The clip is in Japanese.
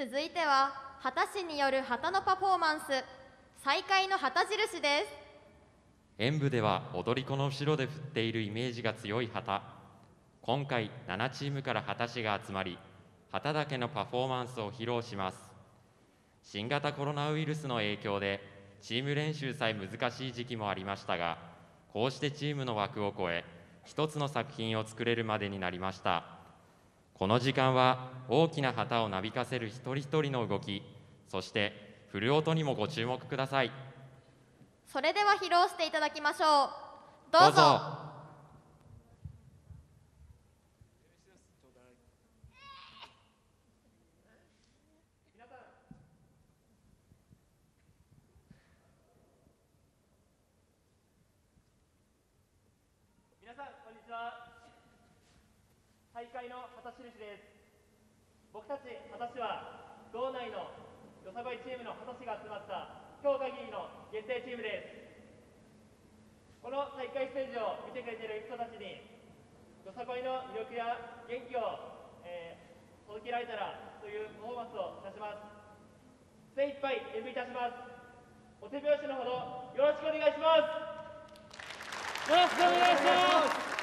続いては旗師による旗のパフォーマンス。再開の旗印です。演舞では踊り子の後ろで振っているイメージが強い旗。今回7チームから旗師が集まり旗だけのパフォーマンスを披露します。新型コロナウイルスの影響でチーム練習さえ難しい時期もありましたがこうしてチームの枠を超え一つの作品を作れるまでになりました。この時間は大きな旗をなびかせる一人一人の動きそして振る音にもご注目ください。それでは披露していただきましょう。どうぞどうぞ皆さんこんにちは大会の旗印です。僕たち旗師は道内のよさこいチームの旗師が集まった今日限りの限定チームです。この大会ステージを見てくれている人たちによさこいの魅力や元気を、えー届けられたらというパフォーマンスをいたします。精一杯演舞いたします。お手拍子のほどよろしくお願いします。よろしくお願いします。